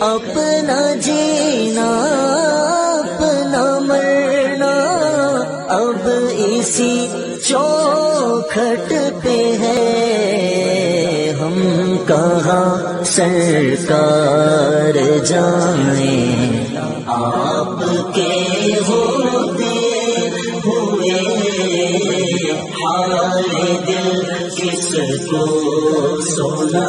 اپنا جینا، اپنا مرنا، اب اسی چوکھٹ پہ ہے۔ ہم کہاں سرکار جائیں آپ کے ہوتے ہوئے حال دل کس کو سونا